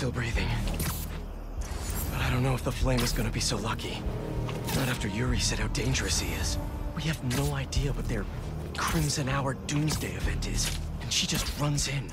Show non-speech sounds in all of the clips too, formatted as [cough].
still breathing. But I don't know if the flame is gonna be so lucky. Not after Yuri said how dangerous he is. We have no idea what their Crimson Hour Doomsday event is, and she just runs in.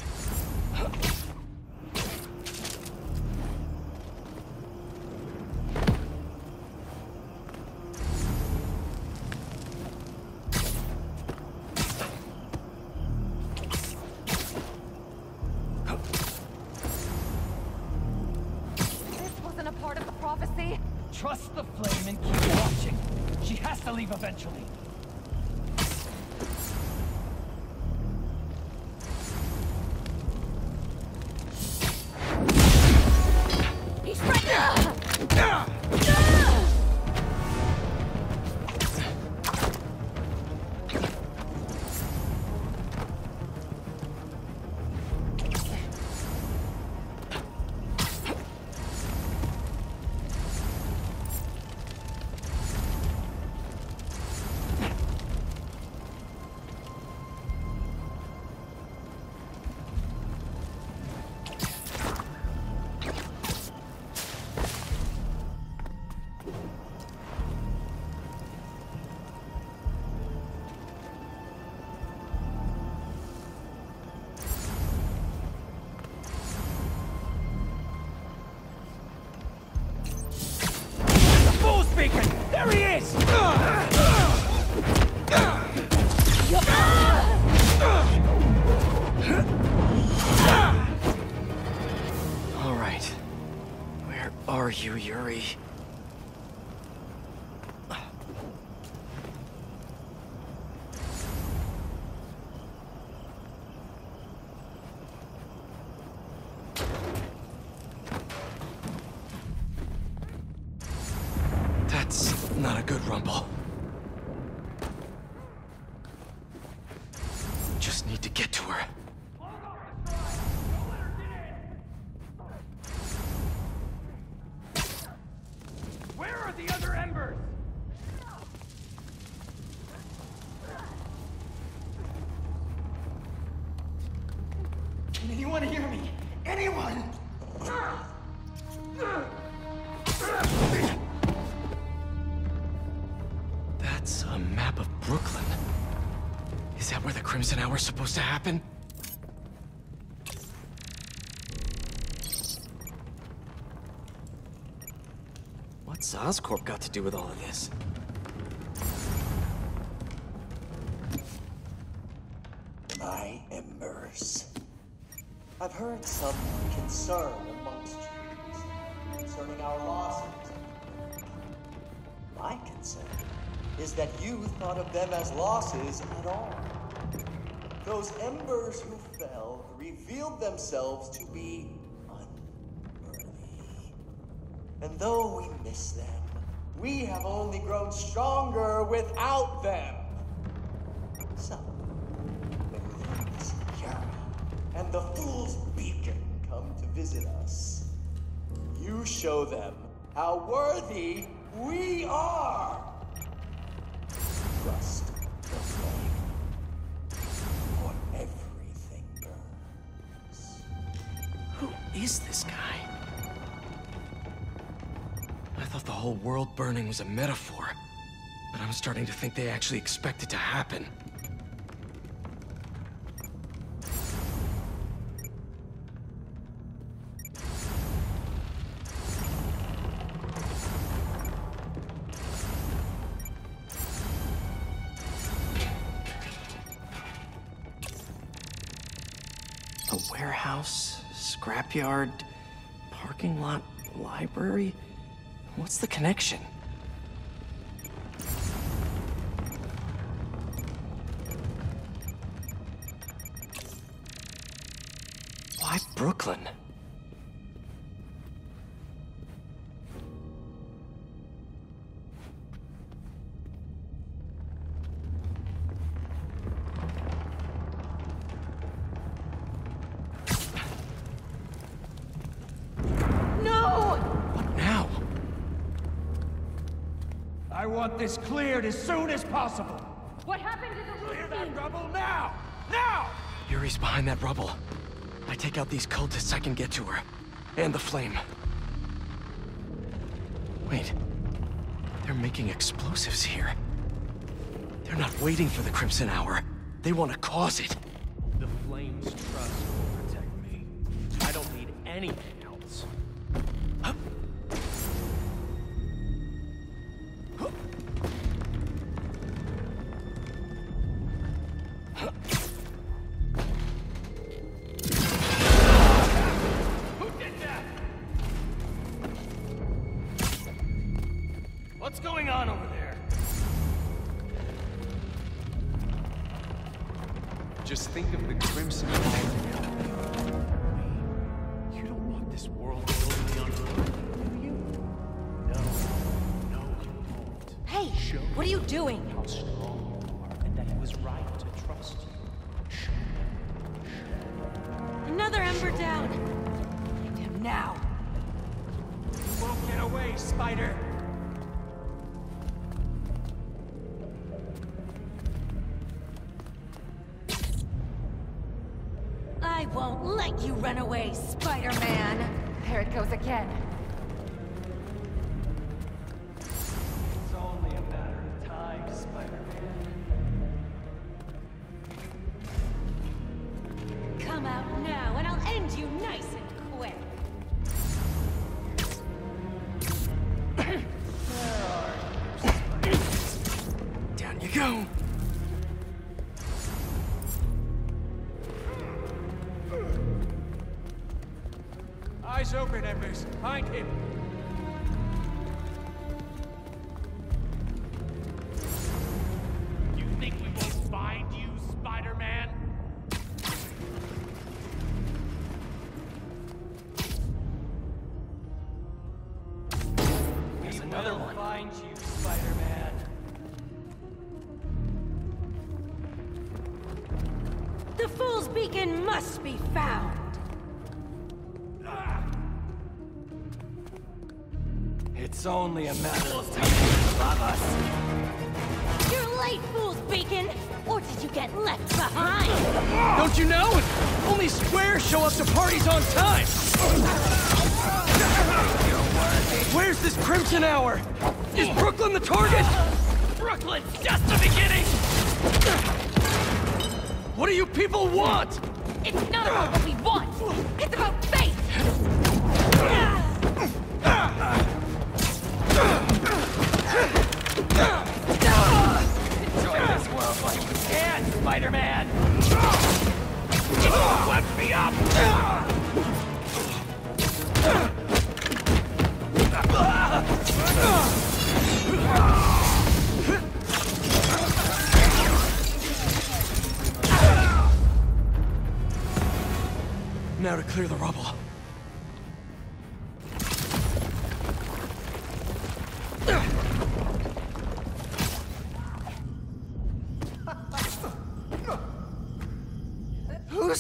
The supposed to happen? What's Oscorp got to do with all of this? My embers. I've heard some concern amongst you concerning our losses. My concern is that you thought of them as losses at all. Those embers who fell revealed themselves to be unworthy. And though we miss them, we have only grown stronger without them. So, when and the Fool's Beacon come to visit us, you show them how worthy we are. World burning was a metaphor, but I'm starting to think they actually expect it to happen. A warehouse, scrapyard, parking lot, library? What's the connection? Why Brooklyn? I want this cleared as soon as possible. What happened to the Clear roof that team? rubble now! Now! Yuri's behind that rubble. I take out these cultists, I can get to her. And the flame. Wait. They're making explosives here. They're not waiting for the Crimson Hour. They want to cause it. The Flame's trust will protect me. I don't need anything Eyes open, Embers. Find him.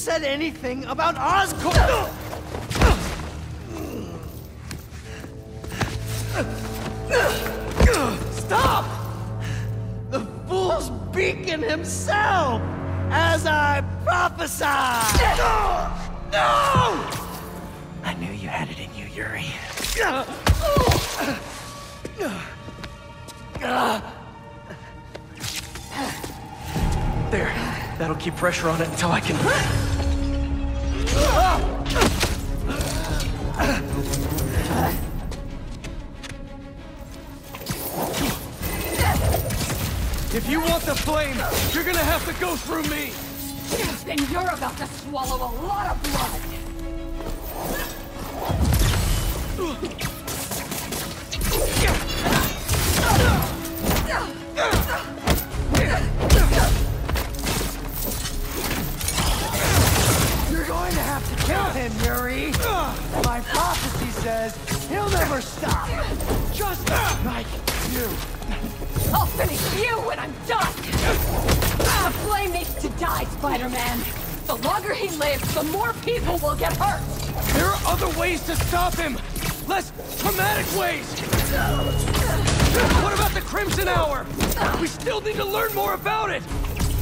Said anything about Oscorp? Stop! The Fool's Beacon himself! As I prophesied! No! I knew you had it in you, Yuri. There. That'll keep pressure on it until I can... If you want the flame, you're gonna have to go through me! Then you're about to swallow a lot of blood! You're going to have to kill him, Yuri! My prophecy says he'll never stop! Just like you! I'll finish you when I'm done! Ah, the flame needs to die, Spider-Man! The longer he lives, the more people will get hurt! There are other ways to stop him! Less traumatic ways! What about the Crimson Hour? We still need to learn more about it!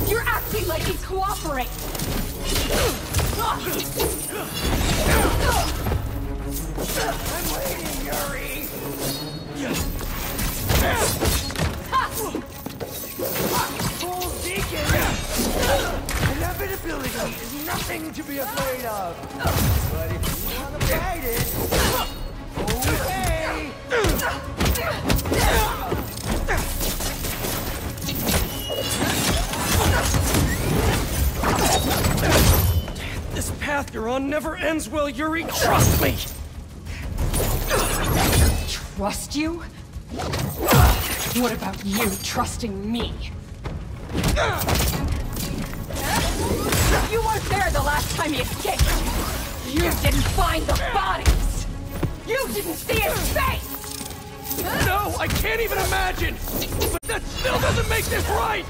You're acting like he's cooperating. I'm waiting, Yuri! Inevitability is nothing to be afraid of! But if you want to fight it, okay! This path you're on never ends well, Yuri. Trust me! Trust you? What about you trusting me? You weren't there the last time he escaped. You didn't find the bodies. You didn't see his face. No, I can't even imagine! But that still doesn't make this right!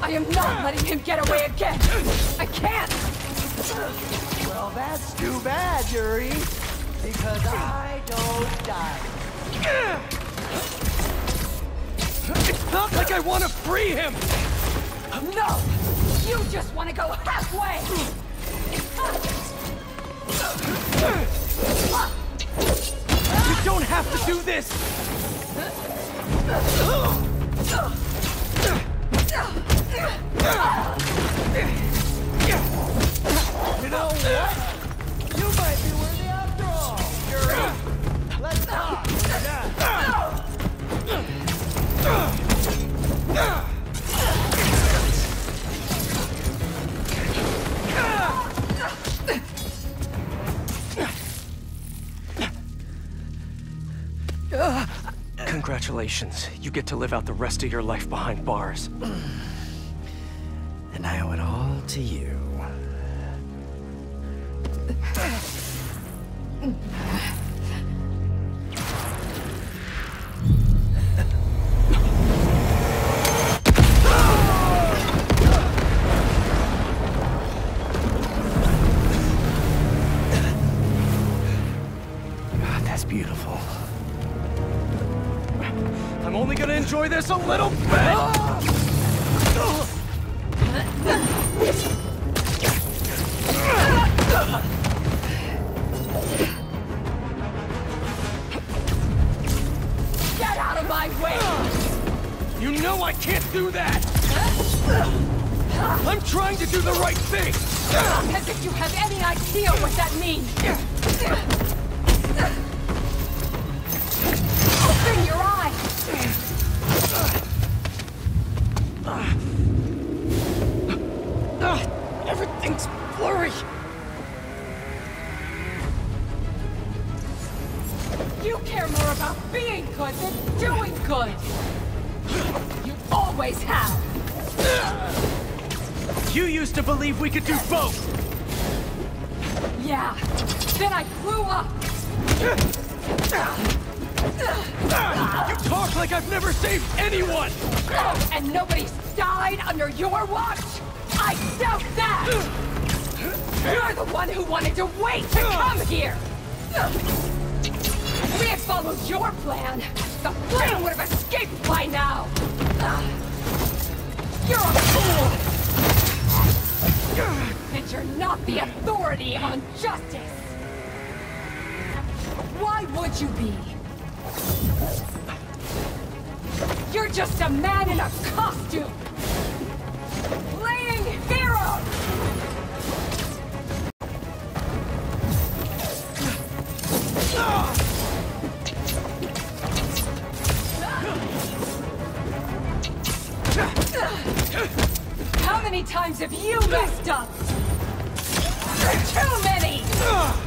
I am not letting him get away again. I can't. Well, that's too bad, Yuri! Because I don't die. It's not like I want to free him! No! You just want to go halfway! You don't have to do this! You know what? You might be worthy after all, Yuri! Let's talk! Yeah. Congratulations. You get to live out the rest of your life behind bars. And I owe it all to you. God, that's beautiful. I'm only gonna enjoy this a little bit! Get out of my way! You know I can't do that! I'm trying to do the right thing! As if you have any idea what that means! To believe we could do both! Yeah! Then I grew up! You talk like I've never saved anyone! And nobody's died under your watch? I doubt that! You're the one who wanted to wait to come here! If we had followed your plan, the flame would have escaped by now! You're a fool! And you're not the authority on justice! Why would you be? You're just a man in a costume! Playing hero! [laughs] How many times have you messed up? Too many! Ugh!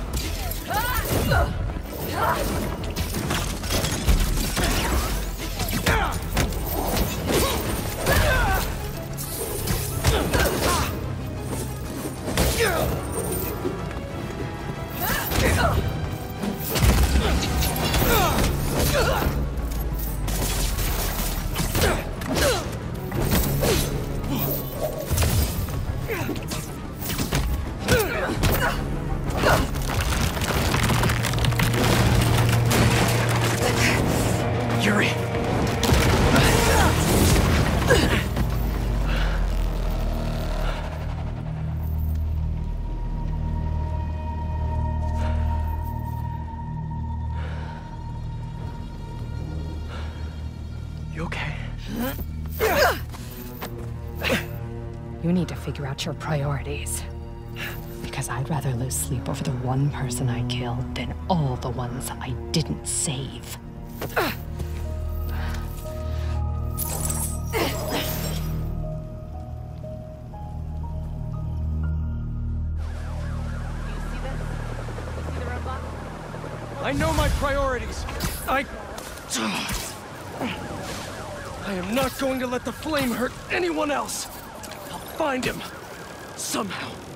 Out your priorities. Because I'd rather lose sleep over the one person I killed than all the ones I didn't save. I know my priorities. I... I am not going to let the flame hurt anyone else. I'll find him. Somehow.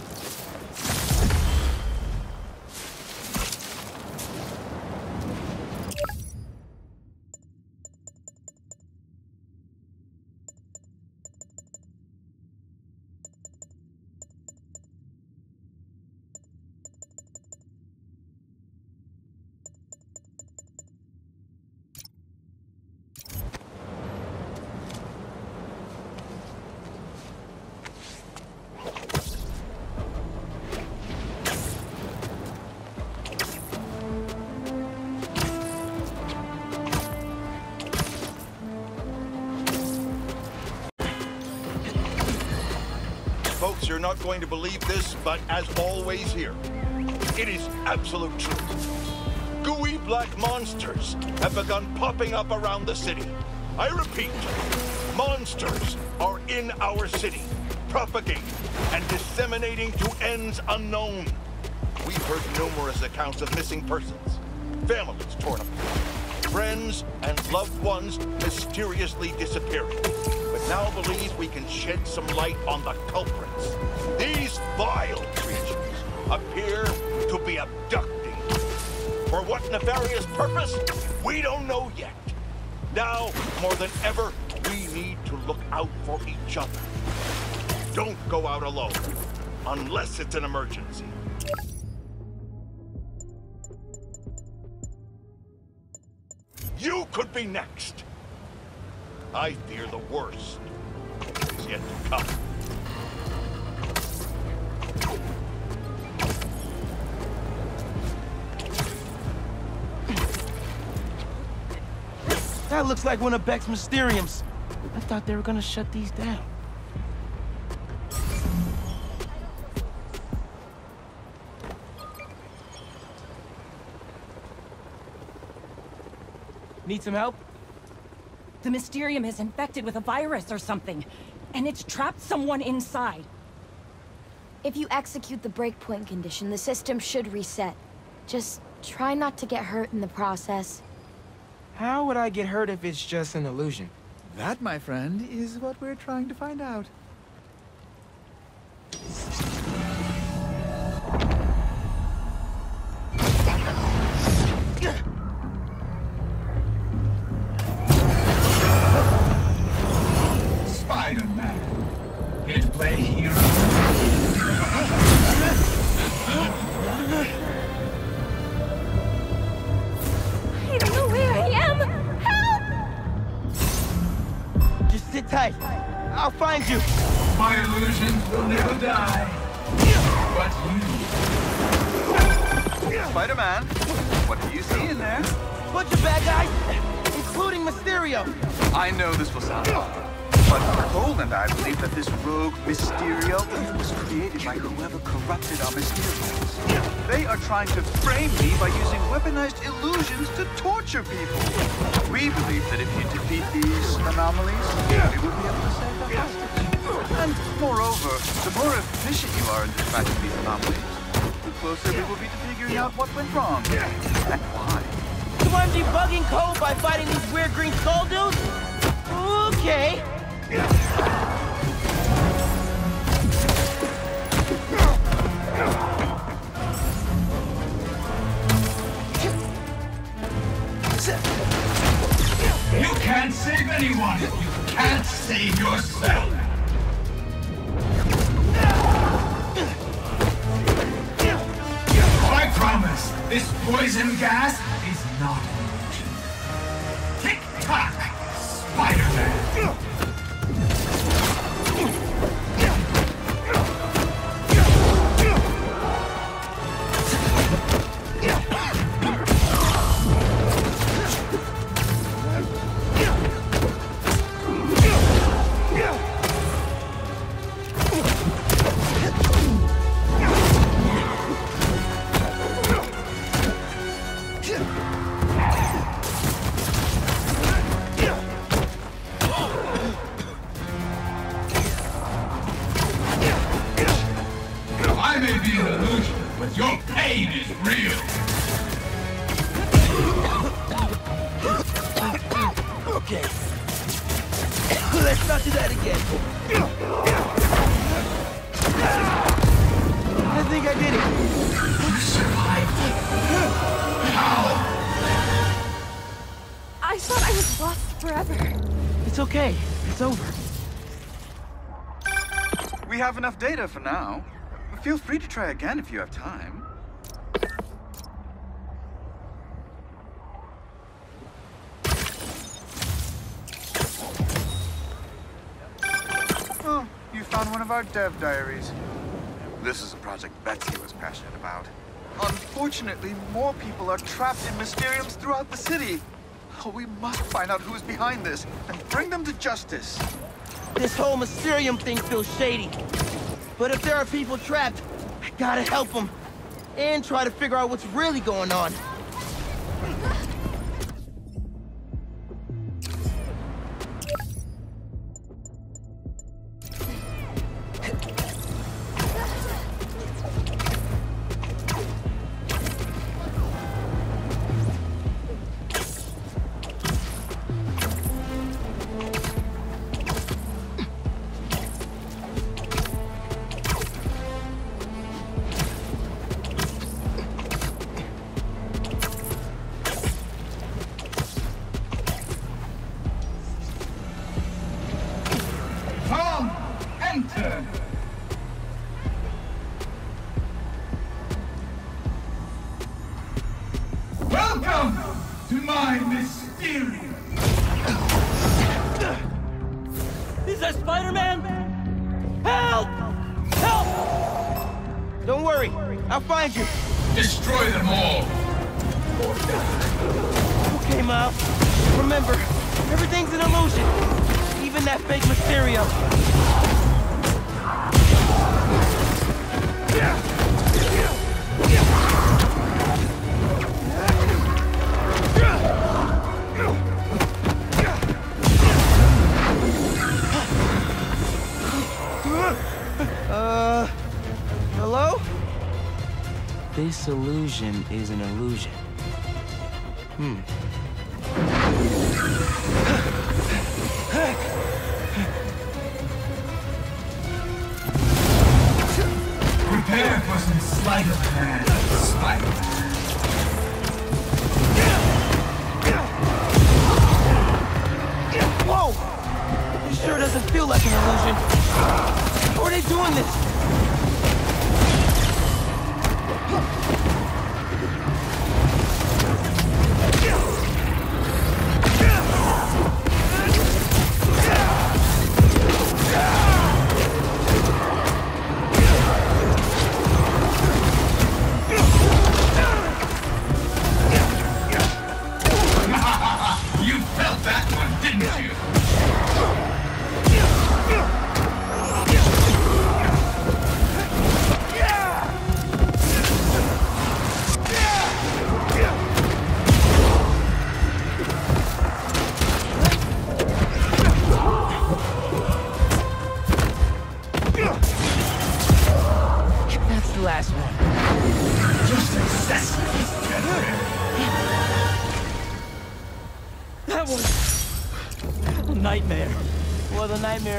You're not going to believe this, but as always here, it is absolute truth. Gooey black monsters have begun popping up around the city. I repeat, monsters are in our city, propagating and disseminating to ends unknown. We've heard numerous accounts of missing persons, families torn apart, friends and loved ones mysteriously disappearing. Now believe we can shed some light on the culprits. These vile creatures appear to be abducting. For what nefarious purpose? We don't know yet. Now, more than ever, we need to look out for each other. Don't go out alone, unless it's an emergency. You could be next. I fear the worst is yet to come. That looks like one of Beck's Mysteriums. I thought they were gonna shut these down. Need some help? The Mysterium is infected with a virus or something, and it's trapped someone inside. If you execute the breakpoint condition, the system should reset. Just try not to get hurt in the process. How would I get hurt if it's just an illusion? That, my friend, is what we're trying to find out. Trying to frame me by using weaponized illusions to torture people. We believe that if you defeat these anomalies, we will be able to save the hostage. And moreover, the more efficient you are in dispatching these anomalies, the closer we will be to figuring out what went wrong and why. So I'm debugging code by fighting these weird green skull dudes? Okay. Anyone. You can't save yourself. I promise, this poison gas is not enough data for now. Feel free to try again if you have time. Oh, you found one of our dev diaries. This is a project Betsy was passionate about. Unfortunately, more people are trapped in Mysteriums throughout the city. Oh, we must find out who's behind this and bring them to justice. This whole Mysterium thing feels shady. But if there are people trapped, I gotta help them. And try to figure out what's really going on. Illusion is an illusion. Hmm.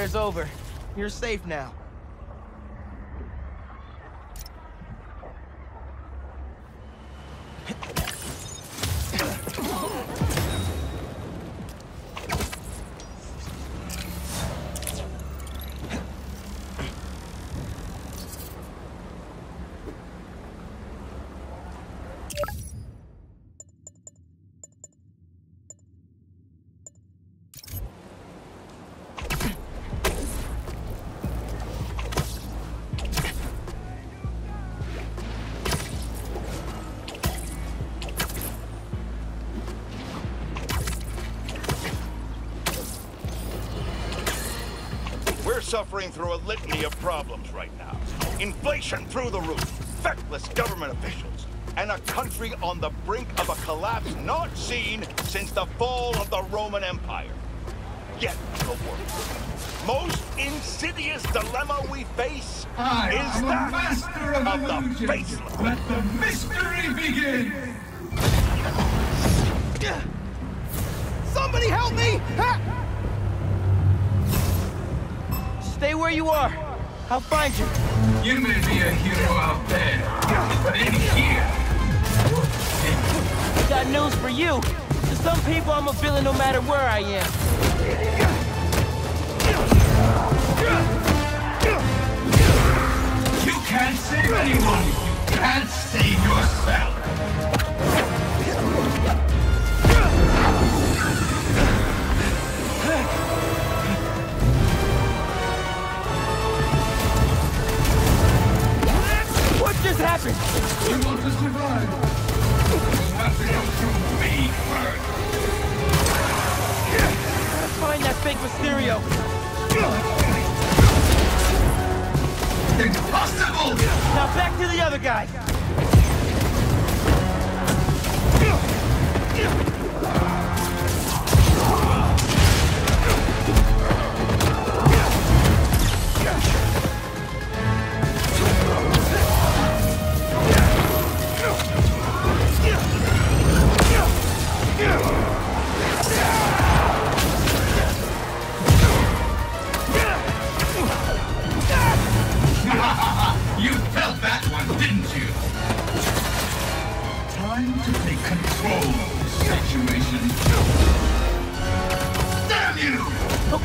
The over. You're safe now. Suffering through a litany of problems right now. Inflation through the roof, feckless government officials, and a country on the brink of a collapse not seen since the fall of the Roman Empire. get the worst. Most insidious dilemma we face I is am a that master of, of the illusion. faceless. Let the mystery begin. Somebody help me! Ha! Stay where you are. I'll find you. You may be a hero out there, but in here, Got news for you. To some people, I'm a villain no matter where I am. you can't save anyone. You can't save yourself. Just happened? You want to survive? Have to me first. Find that fake Mysterio. Impossible! Now back to the other guy.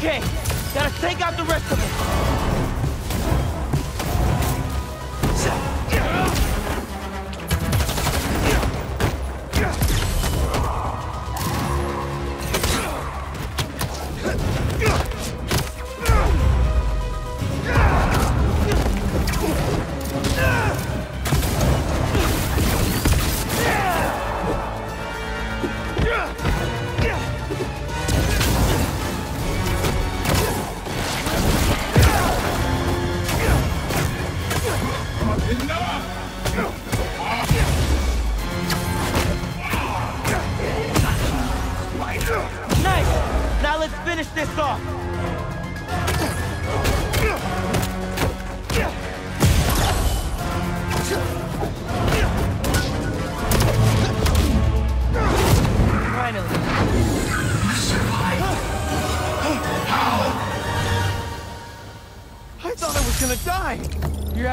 Okay, gotta take out the rest of them.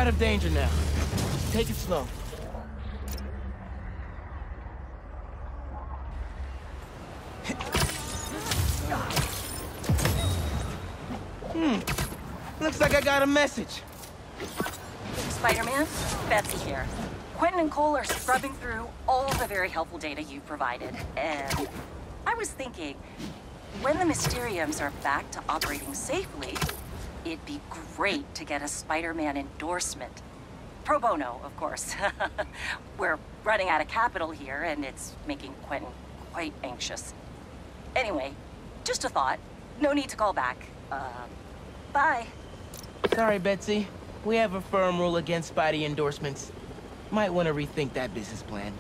Out of danger now. Take it slow. Hmm. Looks like I got a message. Spider-Man, Betsy here. Quentin and Cole are scrubbing through all the very helpful data you provided, and I was thinking, when the Mysteriums are back to operating safely, it'd be great to get a Spider-Man endorsement. Pro bono, of course. [laughs] We're running out of capital here, and it's making Quentin quite anxious. Anyway, just a thought. No need to call back. Uh, bye. Sorry, Betsy. We have a firm rule against Spidey endorsements. Might want to rethink that business plan.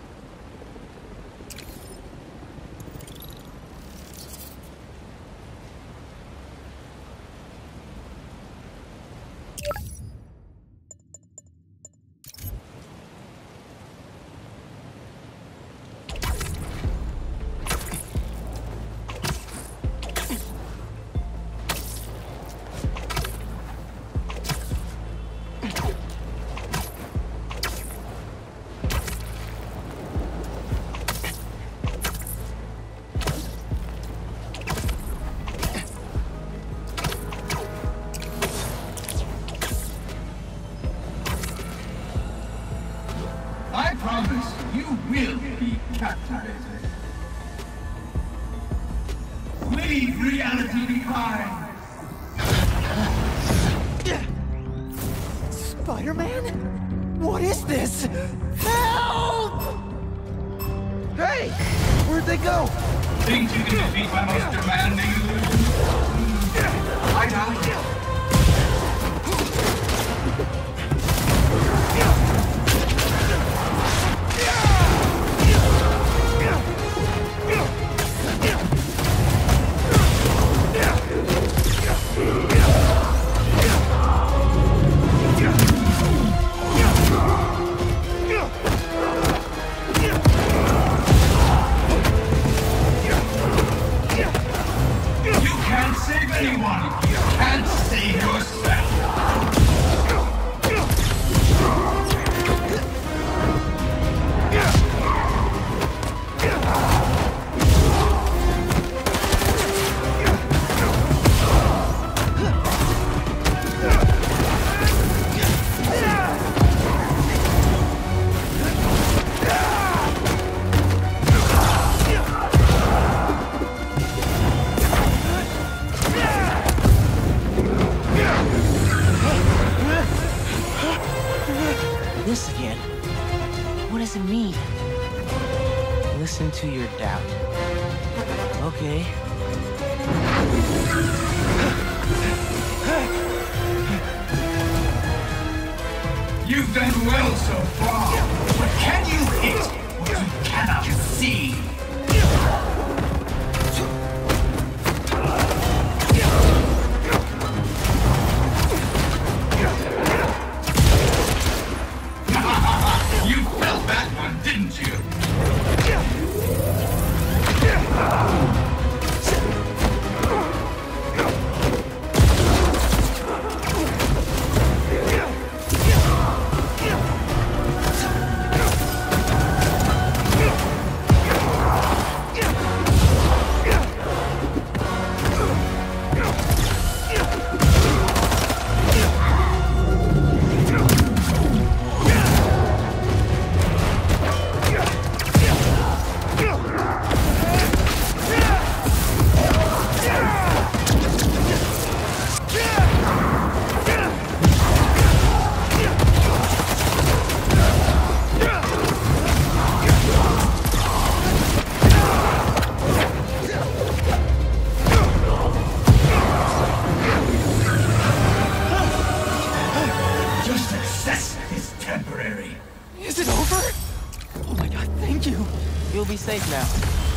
Oh my god, thank you. You'll be safe now.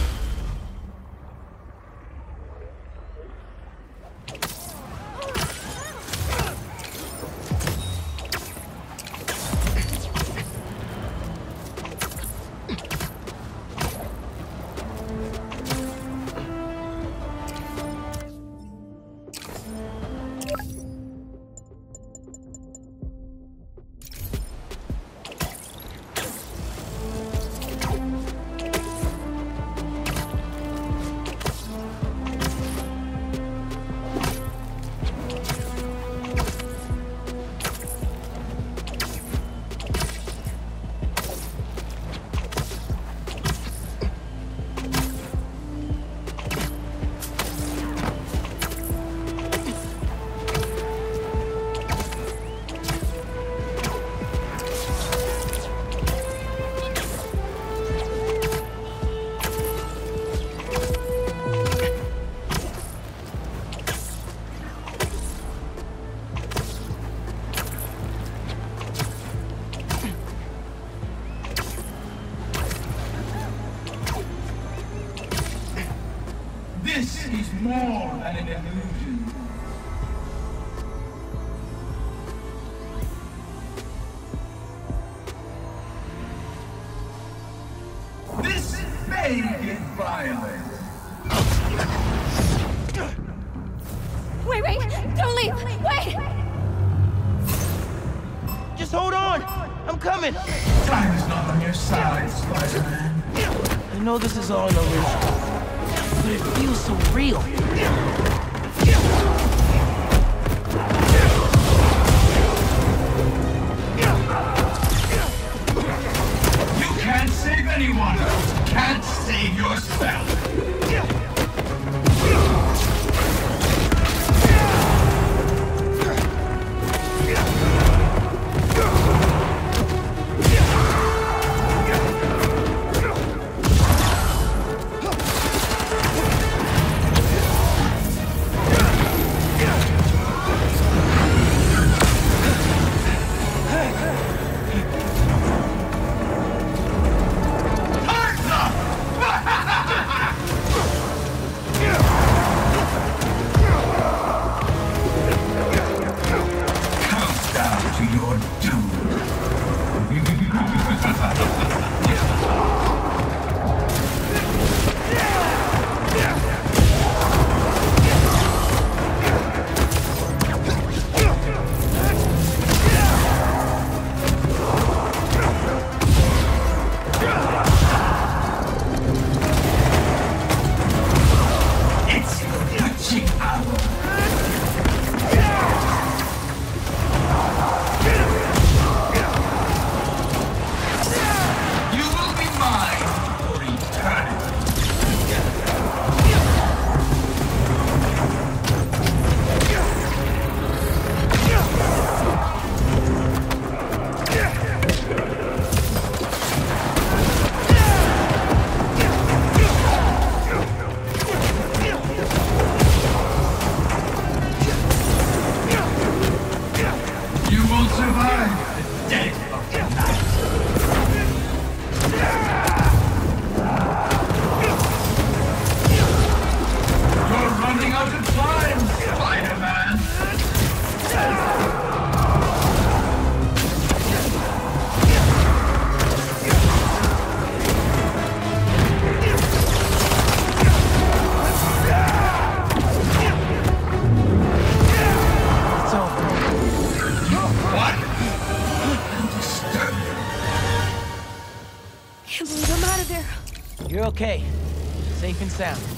Safe and sound.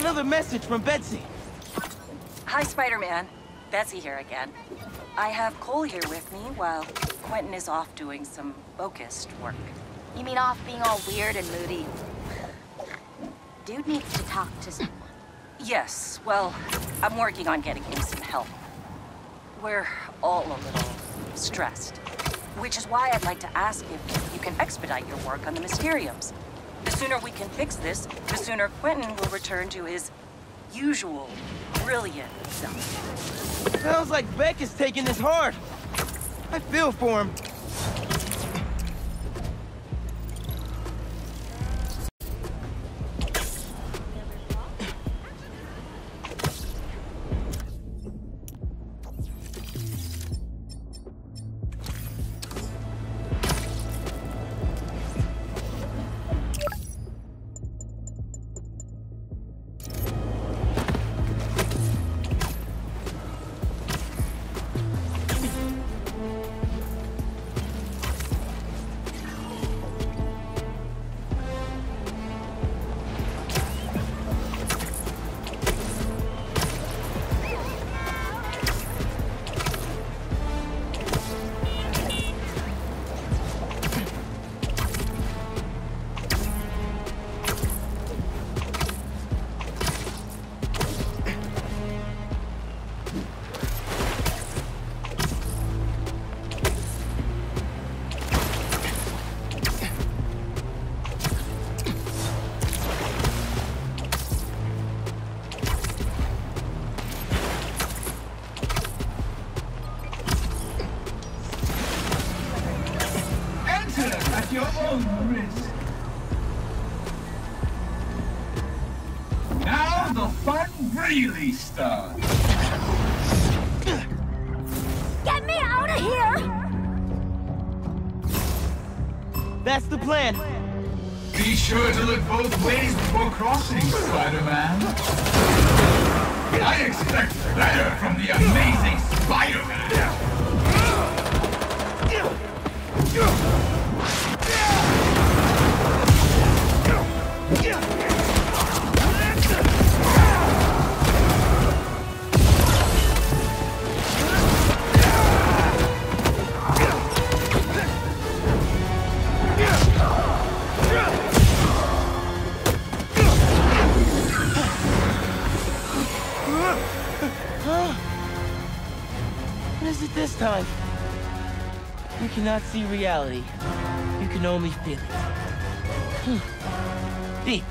Another message from Betsy. Hi, Spider-Man. Betsy here again. I have Cole here with me while Quentin is off doing some focused work. You mean off being all weird and moody? Dude needs to talk to someone. Yes, well, I'm working on getting him some help. We're all a little stressed. Which is why I'd like to ask if you can expedite your work on the Mysteriums. The sooner we can fix this, the sooner Quentin will return to his usual, brilliant self. Sounds like Beck is taking this hard. I feel for him. Reality. You can only feel it. Deep.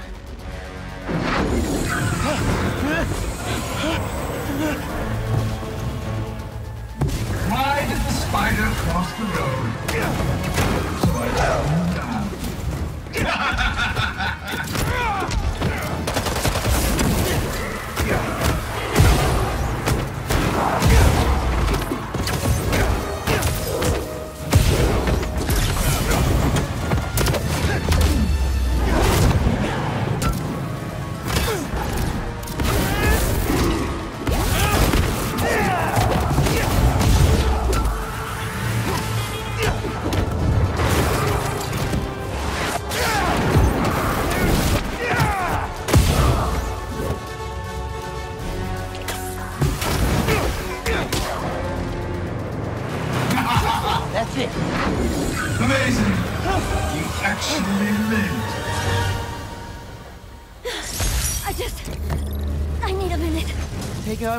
Why did the spider cross the road? So I down. [laughs]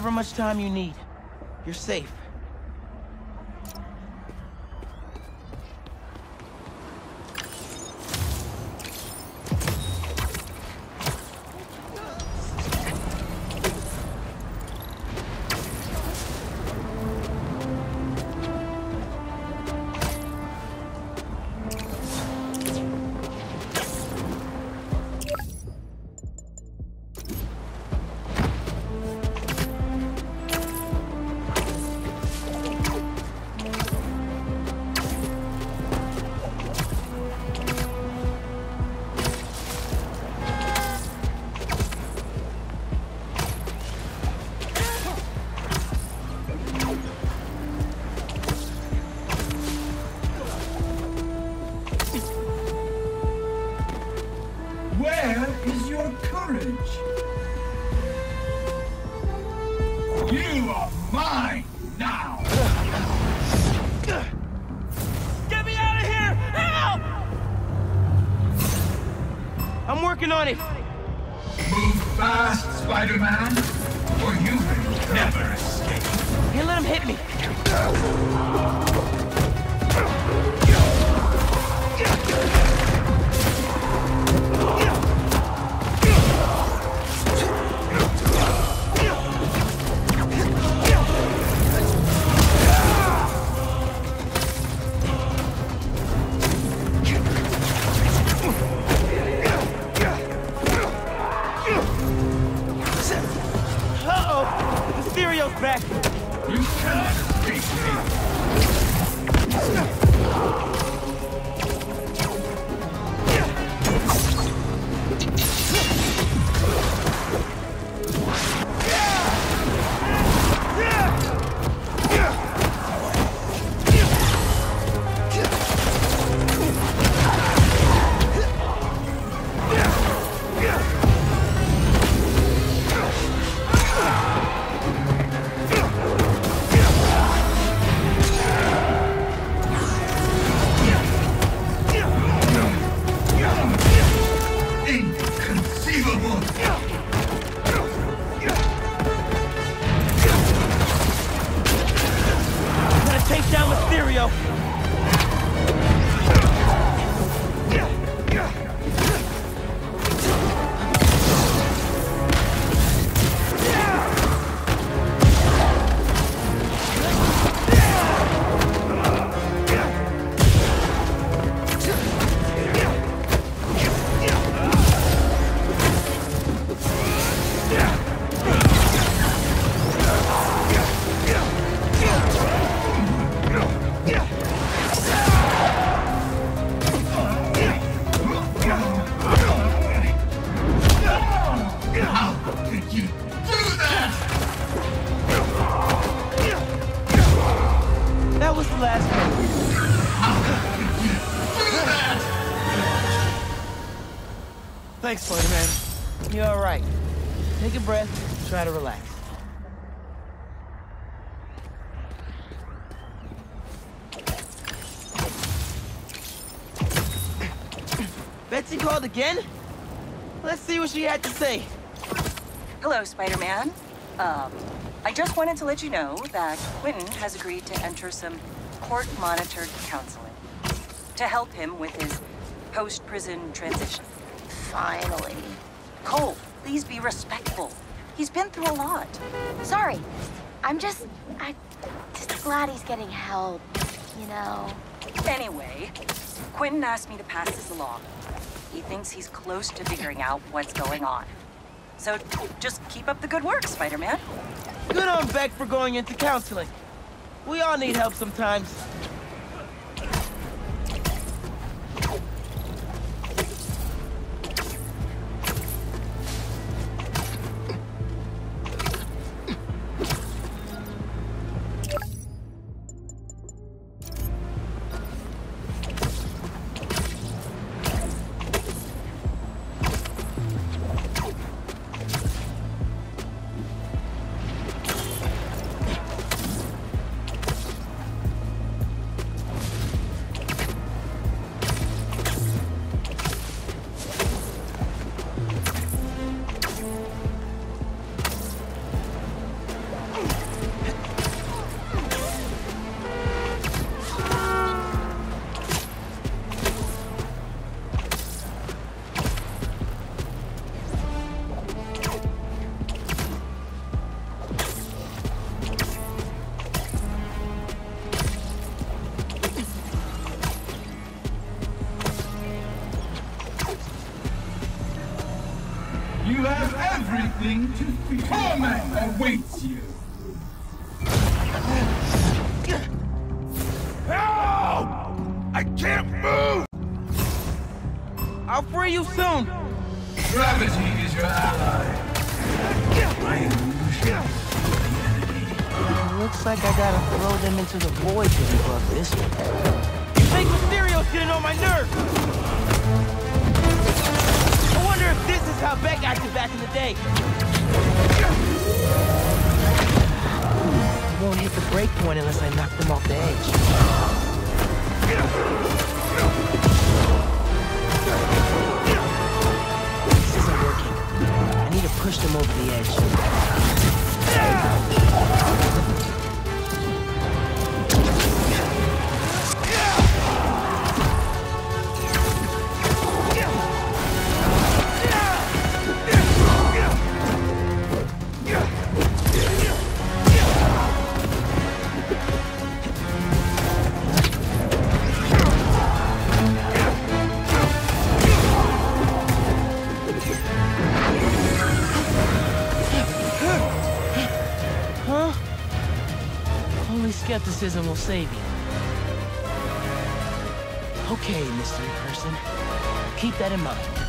however much time you need. You're safe. She had to say. Hello, Spider-Man. Um, I just wanted to let you know that Quentin has agreed to enter some court-monitored counseling to help him with his post-prison transition. Finally. Cole, please be respectful. He's been through a lot. Sorry. I'm just... I'm Just glad he's getting help, you know. Anyway, Quentin asked me to pass this along. He thinks he's close to figuring out what's going on. So just keep up the good work, Spider-Man. Good on Beck for going into counseling. We all need help sometimes. Everything to. Torment awaits Only skepticism will save you. Okay, mystery person. Keep that in mind.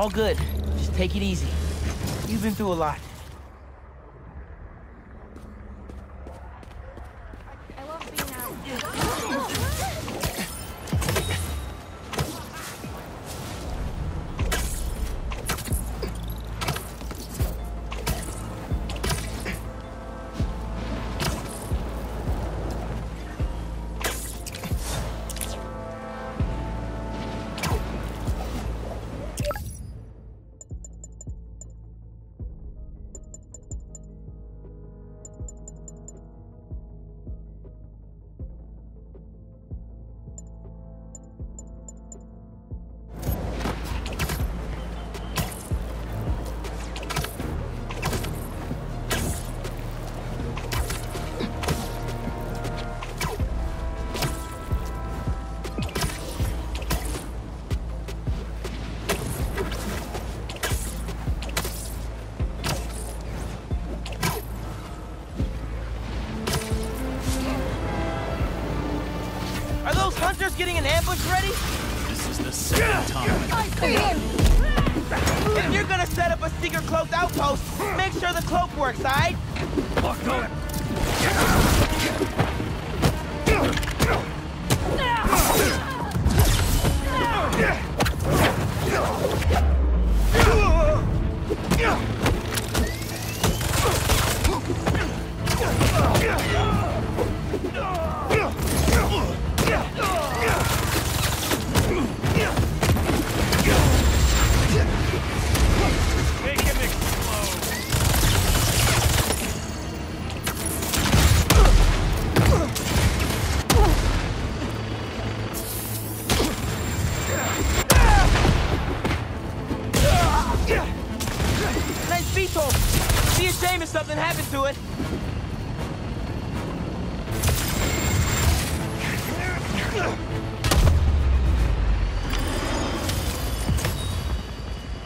All good. Just take it easy. You've been through a lot. Getting an ambush ready? This is the second time. I see him! If you're gonna set up a secret cloaked outpost, make sure the cloak works, alright? Locked on!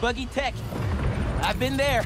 Buggy tech. I've been there.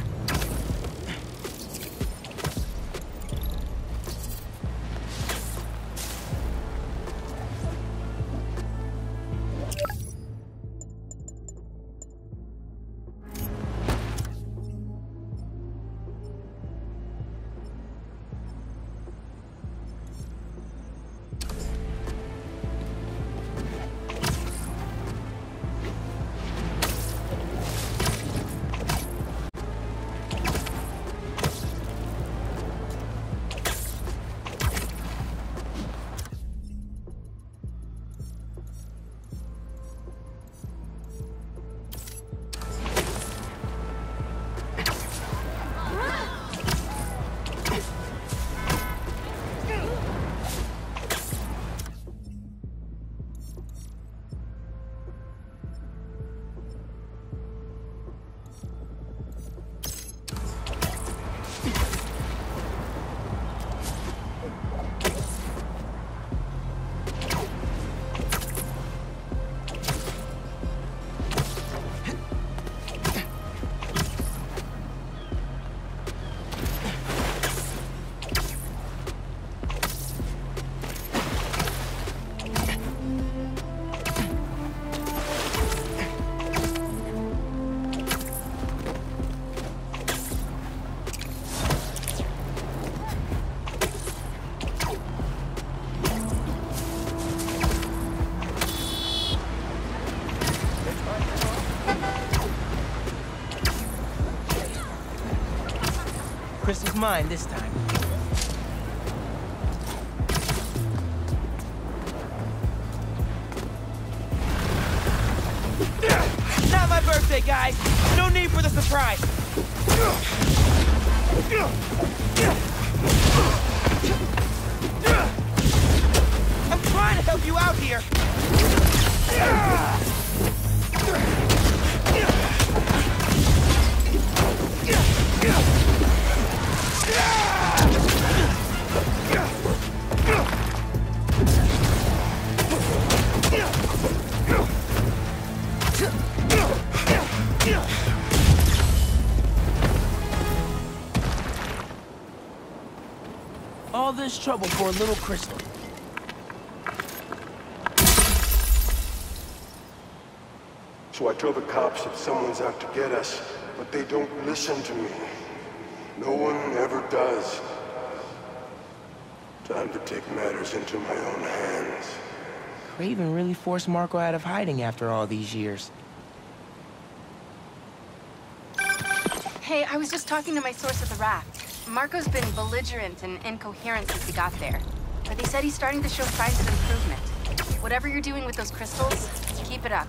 Mine this time. Not my birthday, guys! No need for the surprise! I'm trying to help you out here! All this trouble for a little crystal. So I tell the cops that someone's out to get us, but they don't listen to me. No one ever does. Time to take matters into my own hands. Kraven really forced Marko out of hiding after all these years. Hey, I was just talking to my source at the raft. Marko's been belligerent and incoherent since he got there. But they said he's starting to show signs of improvement. Whatever you're doing with those crystals, keep it up.